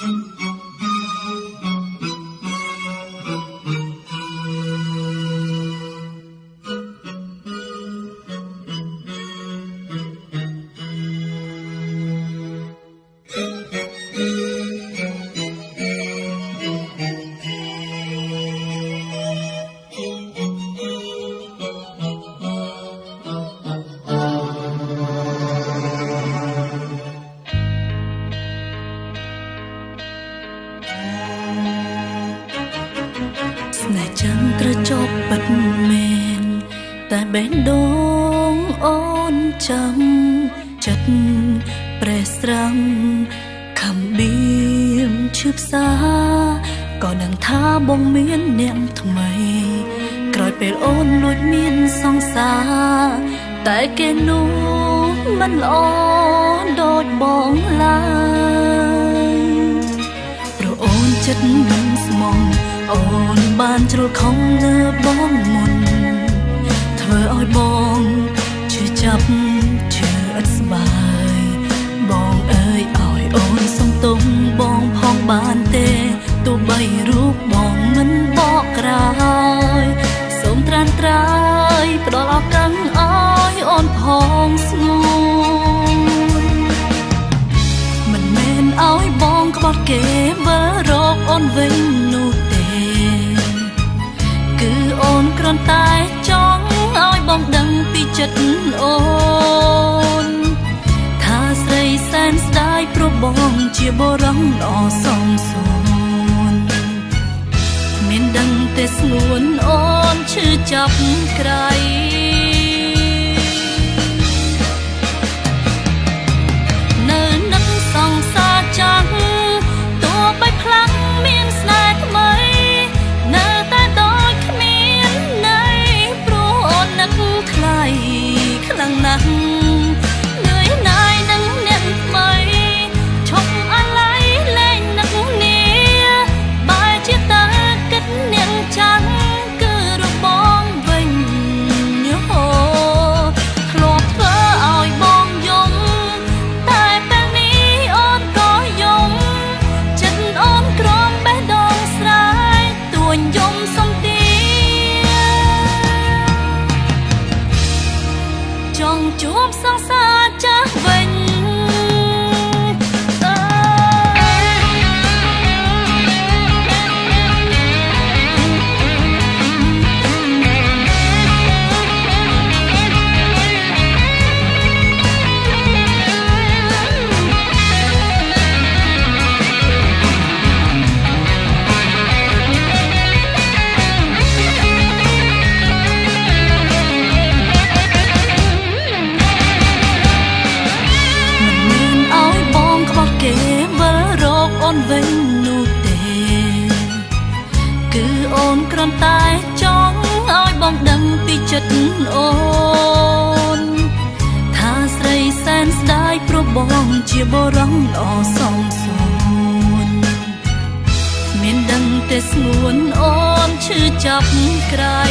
ស្ត្រចប់ពិតមែនតែបេះដូងអូនចាំចិត្តប្រេះស្រាំខំបៀមឈឺផ្សាក៏នឹងថាបងមានអ្នកថ្មីក្រោយពេលអូនលួចមានសង្សារតែគេនោះមិនល្អដូចបងឡើយព្រោះអូនចិត្តមិនស្មងអូន បានជ្រុលខំលើបងមុន ធ្វើឲ្យបងជឿចាប់ជឿអត់ស្បាយ បងអើយឲ្យអូនសំទុំបងផងបានទេទោះបីរូបបងមិនបកក្រោយសូមត្រានត្រើយផ្ដល់ឱកាសឲ្យអូនផងស្ងួនមិនមែនឲ្យបងក្បត់គេវិលរកអូនវិញនោះ ចិត្តអូនថាស្រីសែនស្ដាយព្រោះបងជាបរំល្អសំសួនមានដឹងតែស្ងួនអូនឈឺចាប់ក្រៃ ជួ គ្រាន់តែចង់ឲ្យបងដឹងពីចិត្តអូន ថាស្រីសែនស្ដាយព្រោះបងជាបរំល្អសំសួនមានដឹងតែស្ងួនអូនឈឺចាប់ក្រៃ